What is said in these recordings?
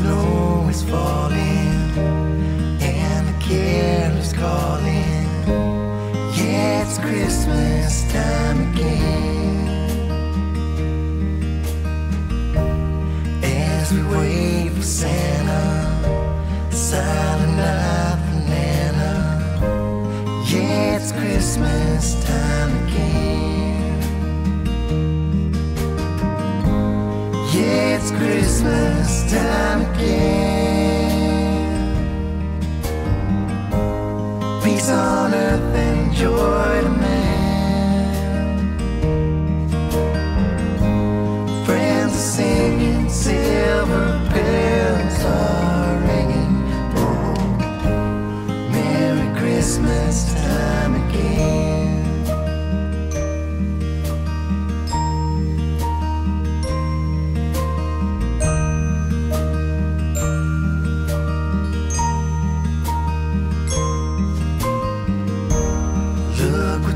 Snow is falling and the calling. Yeah, it's Christmas time As we wait for Santa, silent night for Nana. Yeah, it's Christmas time again. Yeah, it's Christmas time again. Peace on earth and joy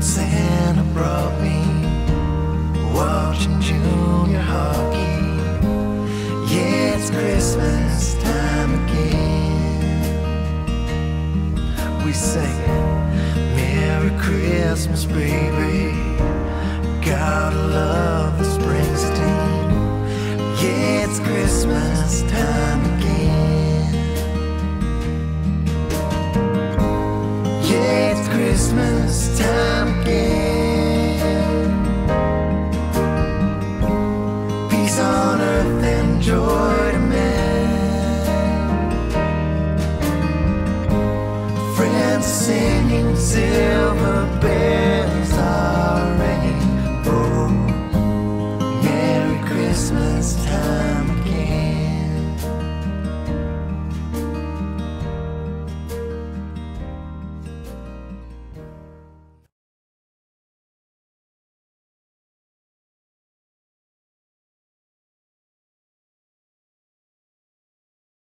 Santa brought me. Watching junior hockey. Yeah, it's Christmas time again. We sing Merry Christmas, baby. Gotta love the Springsteen. Yeah, it's Christmas time again. Yeah, it's Christmas time